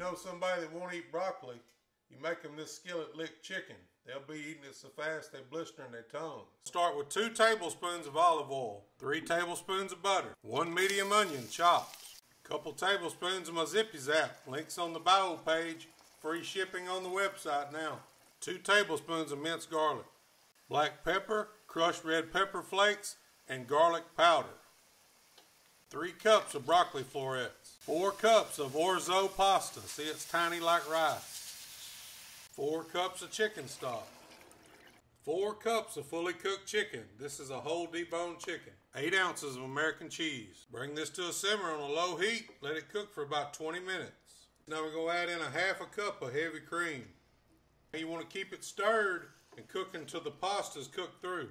know somebody that won't eat broccoli, you make them this skillet lick chicken. They'll be eating it so fast they blister in their tongue. Start with two tablespoons of olive oil, three tablespoons of butter, one medium onion chopped, a couple tablespoons of my Zippy Zap. Links on the bio page. Free shipping on the website now. Two tablespoons of minced garlic, black pepper, crushed red pepper flakes, and garlic powder. Three cups of broccoli florets. Four cups of orzo pasta. See, it's tiny like rice. Four cups of chicken stock. Four cups of fully cooked chicken. This is a whole deboned chicken. Eight ounces of American cheese. Bring this to a simmer on a low heat. Let it cook for about 20 minutes. Now we're going to add in a half a cup of heavy cream. You want to keep it stirred and cook until the pasta is cooked through.